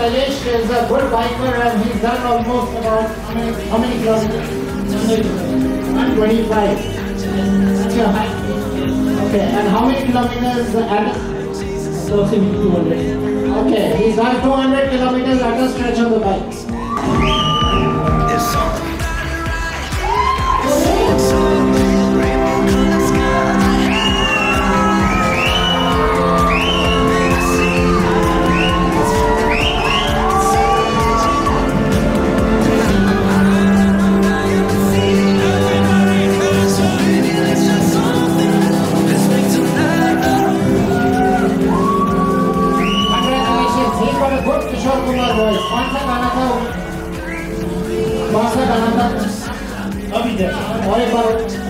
Sailesh is a good biker and he's done almost about how many, how many kilometers? 125. That's your height. Okay, and how many kilometers at Approximately 200. Okay, he's done 200 kilometers at a stretch on the bike.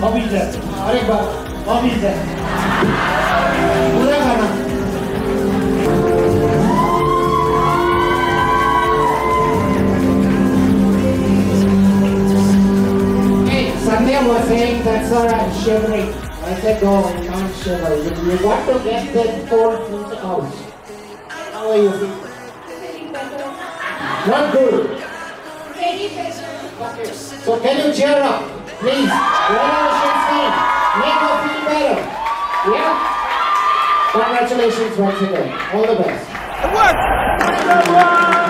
एक बार अभी तक और एक बार अभी तक पूरा गाना Hey, Sandhya was saying that sir I'm shivering. I said no, you can't shiver. You, you got to get that cold food out. How are you feeling? Not good. Okay. So can you cheer up, Please? Whatever she's saying, make her feel better. Yeah? Congratulations once again. All the best. This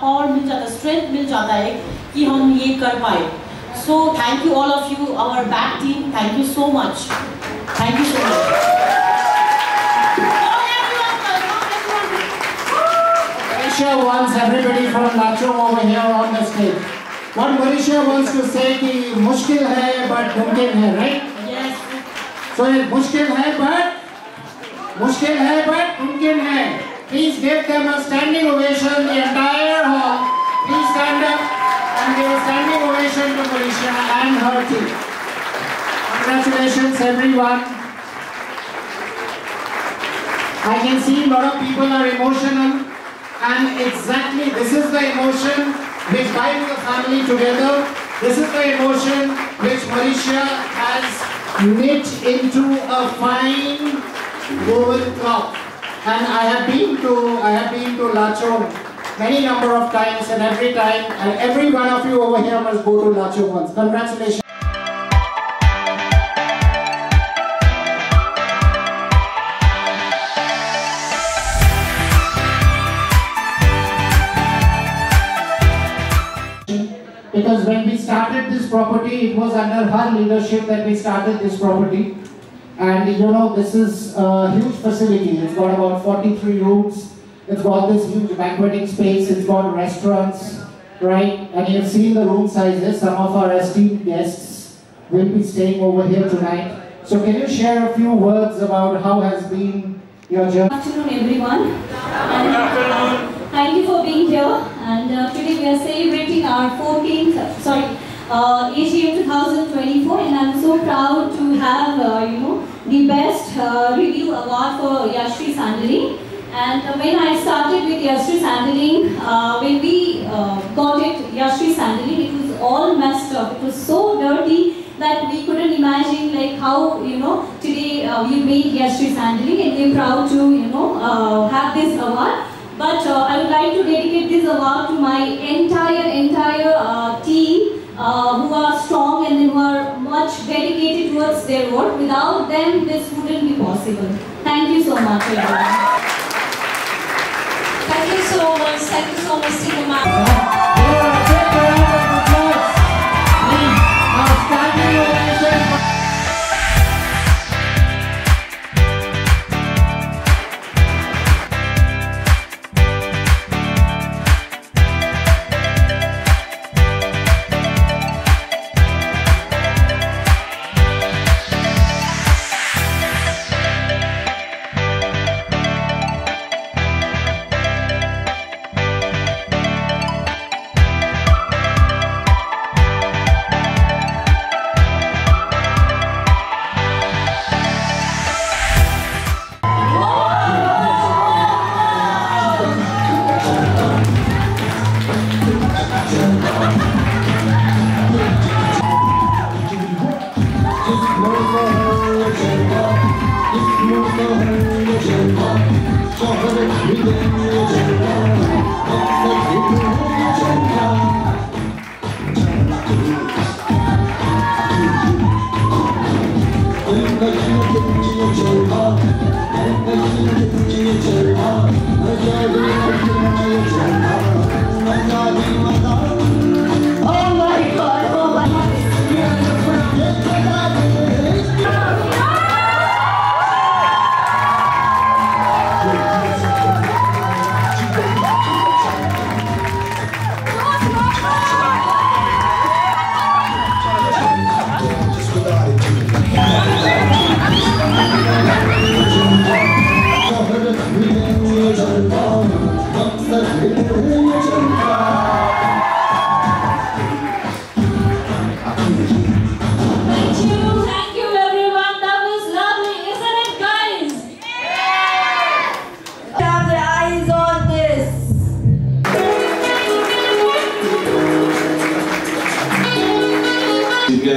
power मिल जाता है strength मिल जाता है कि हम ये कर पाए so thank you all of you our back team thank you so much thank you so much Marisha wants everybody from Lacho over here on the stage. What Marisha wants to say कि मुश्किल है but मुमकिन है, right? Yes. So मुश्किल है but मुश्किल है but मुमकिन है. Please give them a standing ovation, the entire hall. Please stand up and give a standing ovation to Marisha and her team. Congratulations everyone. I can see a lot of people are emotional and exactly this is the emotion which binds the family together. This is the emotion which Marisha has knit into a fine woven cloth. And I have been to I have been to Lacho many number of times and every time and every one of you over here must go to Lacho once. Congratulations. Because when we started this property, it was under her leadership that we started this property. And you know, this is a huge facility. It's got about 43 rooms. It's got this huge banqueting space. It's got restaurants, right? And you've seen the room sizes. Some of our esteemed guests will be staying over here tonight. So can you share a few words about how has been your journey? Good afternoon, everyone. And, uh, thank you for being here. And uh, today we are celebrating our fourth uh, AGM 2024 and I'm so proud to have, uh, you know, the best uh, review award for Yashshree Sandali. And uh, when I started with Yashshree Sandaling, uh, when we uh, got it, Yashshree Sandaling, it was all messed up. It was so dirty that we couldn't imagine like how, you know, today we made Yashshree Sandaling and we're proud to, you know, have this award. But I would like to dedicate this award to my entire, entire Without them, this wouldn't be possible. Thank you so much, everyone. Thank you so much. Thank you so much,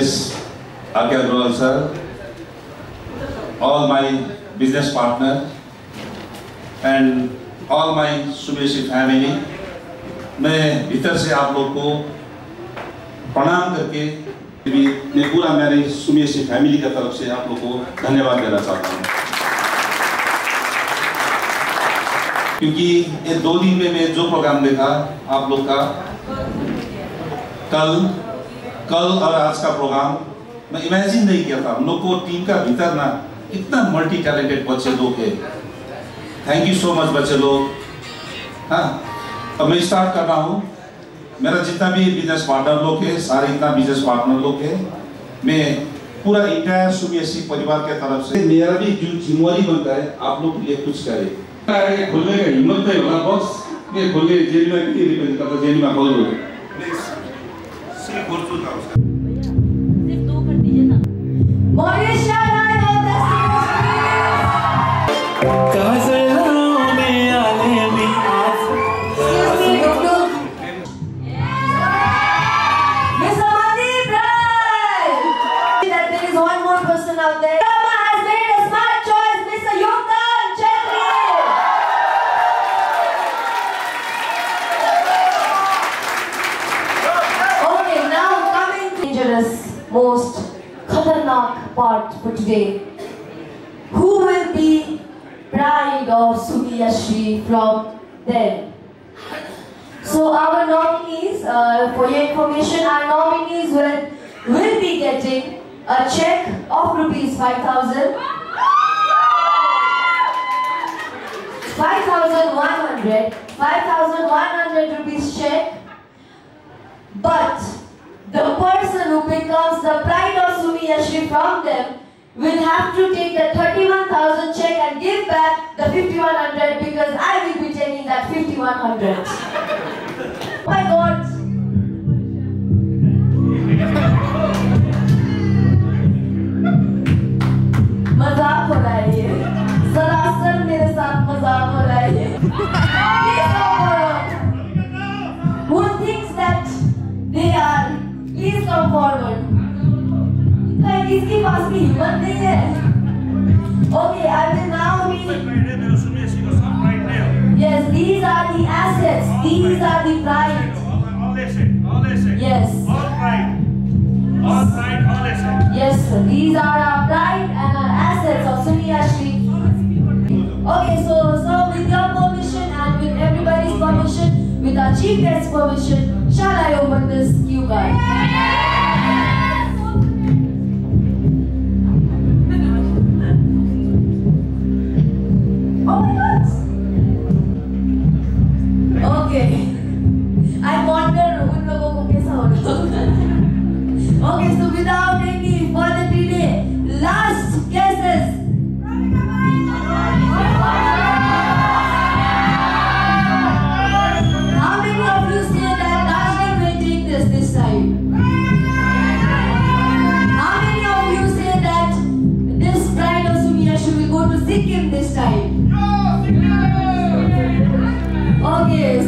Guest R.K. Agrawal sir, all my business partner, and all my सुबेशी family, मैं भीतर से आप लोग को प्रणाम करके भी मैं पूरा मेरे सुमेशी फैमिली का तरफ़ से आप लोग को धन्यवाद देना चाहता हूँ क्योंकि ये दो दिन में मैं जो प्रोग्राम देखा आप लोग का कल कल और आज का प्रोग्राम मैं इमेजिन नहीं किया था। हम लोग को टीम का भीतर ना इतना मल्टी टैलेंटेड बच्चे लोग है। थैंक यू सो मच बच्चे लोग। हाँ अब मैं स्टार्ट कर रहा हूँ। मेरा जितना भी बिज़नेस पार्टनर लोग है, सारे इतना बिज़नेस पार्टनर लोग है, मैं पूरा इंटायर सुबेसी परिवार के तरफ़ से मेरा भी जो जिम्मेवारी बनता है, आप लोग के लिए कुछ करे। खुलने का हिम्मत नहीं होगा बॉस ये खुलने जेल में किती रिपेंट गुरसू था उसका। भैया सिर्फ़ दो कर दीजिए ना। Maurya dangerous, most khatarnak part for today. Who will be bride of Sumi Yashshree from them? So our nominees, uh, for your information, our nominees will, will be getting a check of rupees 5,000, 5,100, 5,100 rupees check, but the person who becomes the pride of Sumi Yashshree from them will have to take the 31,000 check and give back the 5,100 because I will be taking that 5,100. Oh my God. Okay, I will now be... Yes, these are the assets. These are the pride. Yes. all right. Yes. These are our pride and our assets of Sunya Okay, so, with your permission and with everybody's permission, with our chief guest's permission, shall I open this cube? card?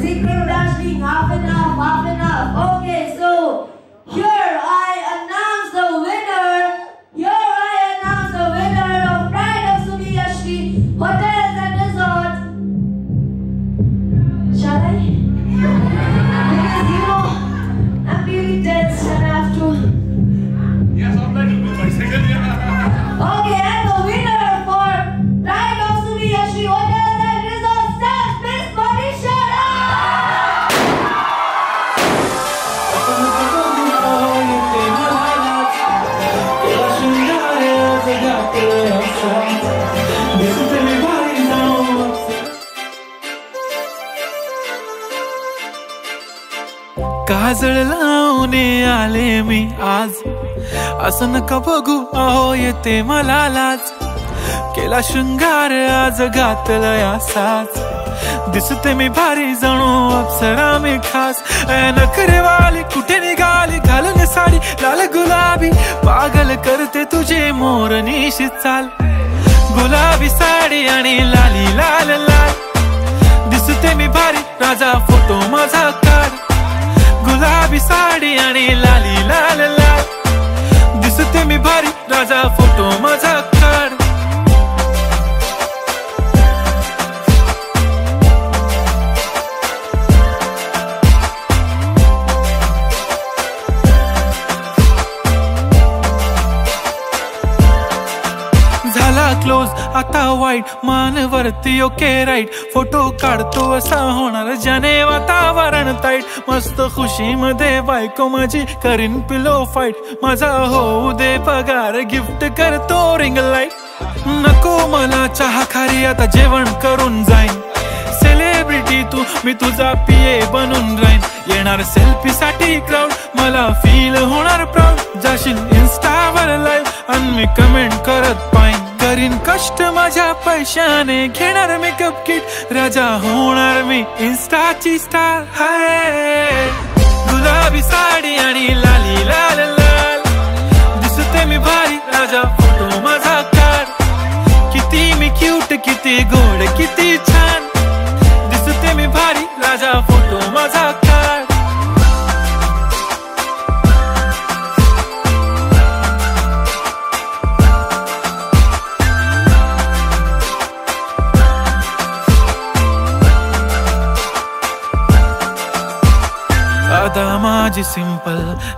Sikkim Darjeeling, half enough, half enough. Okay, काजळ लावणे आले मी आज. असं नका बघू अहो येते मला लाज. केला शृंगार आज घातलं असाच. साज दिसते मी भारी जणू अप्सरा मी खास. ए नखरेवाली कुठे निघाली? घालून साडी लाल गुलाबी. पागल करते तुझे मोर निशी चाल. गुलाबी साडी आणि लाली लाल लाल. दिसते मी भारी राजा फोटो माझा काढ. गुलाबी साडी आणि लाली लाल लाल. दिसते मी भारी राजा फोटो माझा काढ वाईट मान वरती ओके राईट फोटो काढतो असा होणार ज्याने वातावरण ताईट मस्त खुशी मध्ये बायको माझी करीन पिलो फाईट माझा होऊ दे पगार गिफ्ट करतो रिंग लाइट नको मला चहा खारी आता जेवण करून जाईन. सेलिब्रिटी तू मी तुझा पिये बनून राहीन. येणार सेल्फी साठी क्राऊड मला फील होणार प्राऊड जाशील इन्स्टावर लाईव्ह आणि मी कमेंट करत पाहिन करीन कष्ट माझ्या पैशाने. घेणार मेकअप किट राजा होणार मी इन्स्टाची स्टार हाय. गुलाबी साडी आणि लाली लाल लाल. दिसते मी भारी राजा फोटो माझा कार किती मी क्यूट किती गोड किती छान.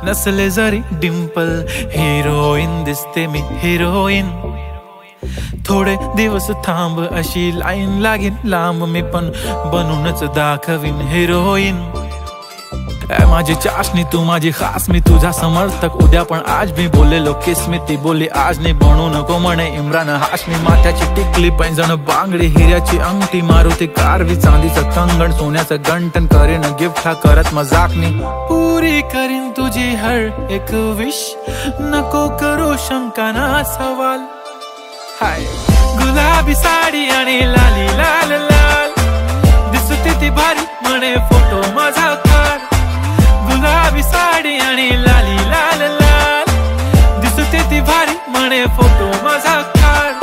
नसले जरी डिम्पल हिरोईन दिसते मी हिरोईन. थोडे दिवस थांब अशी लाईन लागेल लांब मी पण बनूनच दाखवीन हिरोईन. माझी चाशणी तू माझी खास मी तुझा समर्थक. उद्या पण आज मी बोललेलो किस मी ती बोली आज नाही बनू नको म्हणे इम्रान. हाशमी माथ्याची टिकली पैंजण बांगडी हिऱ्याची अंगठी मारुती कारवी. चांदीचं कंगण सोन्याचं गंटन करेन गिफ्ट हा करत मजाकनी पुरी करीन तुझी हर एक विश नको करू शंका, ना सवाल। हाय, गुलाबी साडी आणि लाली, लाल लाल। दिसते ती भारी, म्हणे फ़ोटो माझा काढ गुलाबी साडी आणि लाली, लाल लाल। दिसते ती भारी, म्हणे फ़ोटो माझा काढ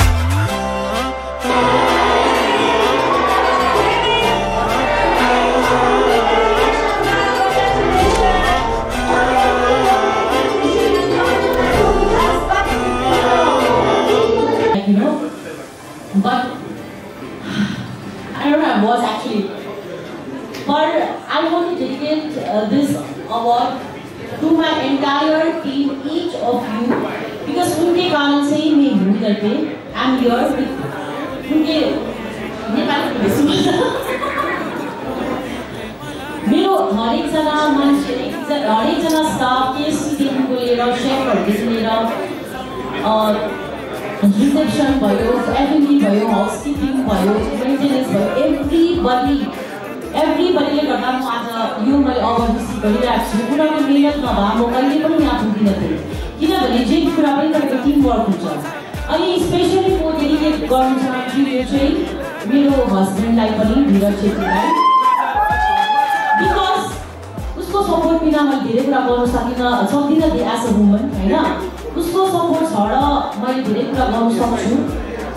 म आज यो मैले रिसिभ गरिरहेको छु उनीहरूको मिहिनेत नभए म कहिले पनि यहाँ पुग्दिनँ थिएँ किनभने जे कुरा पनि तपाईँको टिम वर्क हुन्छ अनि स्पेसली म डेडिकेट गर्न चाहन्छु यो चाहिँ मेरो हस्बेन्डलाई पनि धीरज छेत्रीलाई बिकज उसको सपोर्ट बिना मैले धेरै कुरा गर्न सकिनँ सक्दिनँ थिएँ एज अ वुमन होइन उसको सपोर्ट छ र मैले धेरै कुरा गर्न सक्छु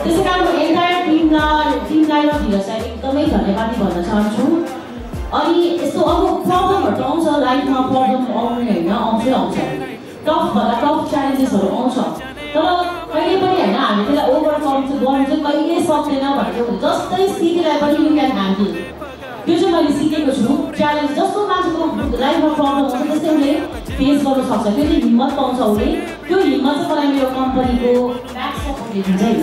त्यसै कारण म एन्टायर टिमलाई टिमलाई र धीरजलाई एकदमै धन्यवाद भन्न चाहन्छु। अनि यस्तो अब प्रब्लमहरू त आउँछ लाइफमा प्रब्लम आउने होइन आउँछै आउँछ टफ भन्दा टफ च्यालेन्जेसहरू आउँछ तर कहिले पनि होइन हामी त्यसलाई ओभरकम चाहिँ गर्नु चाहिँ कहिले सक्दैन भनेको जस्तै सिकेलाई पनि यु क्यान ह्यान्डल त्यो चाहिँ मैले सिकेको छु च्यालेन्ज जस्तो मान्छेको लाइफमा प्रब्लम हुन्छ त्यस्तै उसले फेस गर्न सक्छ त्यो चाहिँ हिम्मत पाउँछ उसले त्यो हिम्मत चाहिँ मलाई मेरो कम्पनीको ब्याक सपोर्टले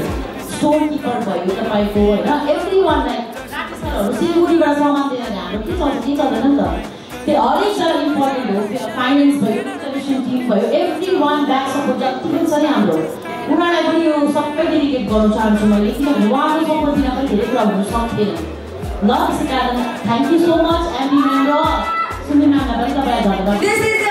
स्टोर किपर भयो तपाईँको होइन एभ्री वानलाई सिलगढीबाट सामान के चल्छ के त त्यो हरेक जग्गा इम्पोर्टेन्ट हो फाइनेन्स भयो टिम भयो एभ्री वान सपोर्ट जति पनि छ नि हाम्रो उनीहरूलाई पनि यो सबै डेडिकेट चाहन्छु मैले पनि धेरै कुरा कारण थ्याङ्क यू सो मच पनि तपाईँलाई धन्यवाद।